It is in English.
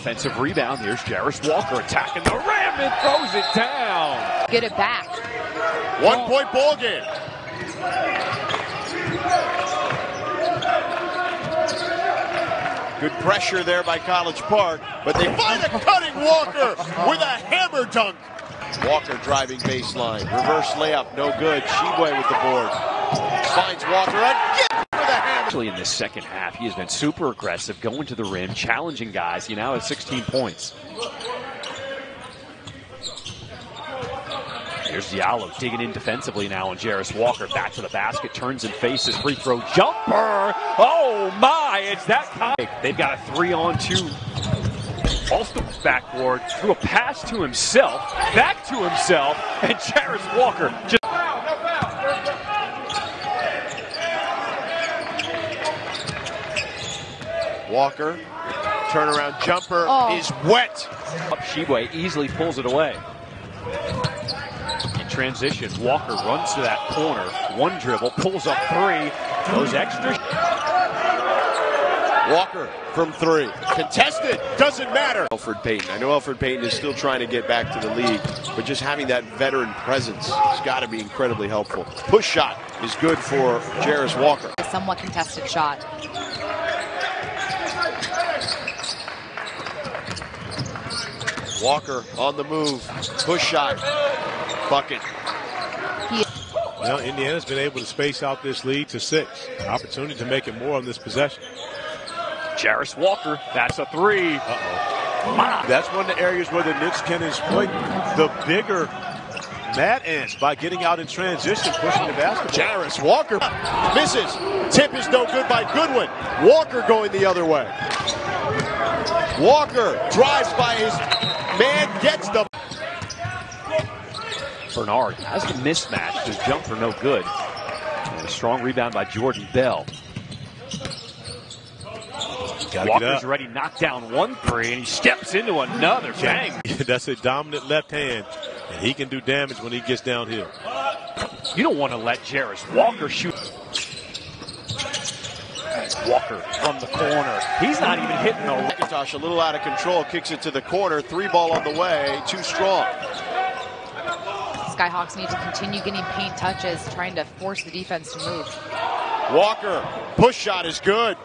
offensive rebound. Here's Jarace Walker attacking the rim and throws it down. Get it back. One point ball game. Good pressure there by College Park, but they find a cutting Walker with a hammer dunk. Walker driving baseline. Reverse layup, no good. Tshiebwe with the board. Finds Walker again Actually, in this second half, he has been super aggressive, going to the rim, challenging guys. He now has 16 points. Here's Diallo digging in defensively now on Jarace Walker. Back to the basket, turns and faces. Free throw jumper. Oh my, it's that time. They've got a three on two. Alston backboard, threw a pass to himself, back to himself, and Jarace Walker just. Walker, turnaround jumper Oh. is wet. Up Tshiebwe easily pulls it away. In transition, Walker runs to that corner. One dribble, pulls up three, goes extra. Walker from three. Contested, doesn't matter. Elfrid Payton. I know Elfrid Payton is still trying to get back to the league, but just having that veteran presence has got to be incredibly helpful. Push shot is good for Jarace Walker. A somewhat contested shot. Walker on the move. Push shot. Bucket. Well, Indiana's been able to space out this lead to six. An opportunity to make it more on this possession. Jarace Walker, that's a three. Uh-oh. That's one of the areas where the Knicks can exploit the bigger Mad Ants by getting out in transition, pushing the basketball. Jarace Walker misses. Tip is no good by Goodwin. Walker going the other way. Walker drives by his man, gets the Bernard has the mismatch. His jumper no good. And a strong rebound by Jordan Bell. Gotta Walker's up. ready, knocked down one three, and he steps into another. Bang! That's a dominant left hand, and he can do damage when he gets downhill. You don't want to let Jarace Walker shoot. Walker from the corner. He's not even hitting the. McIntosh a little out of control, kicks it to the corner. Three ball on the way, too strong. Skyhawks need to continue getting paint touches, trying to force the defense to move. Walker, push shot is good.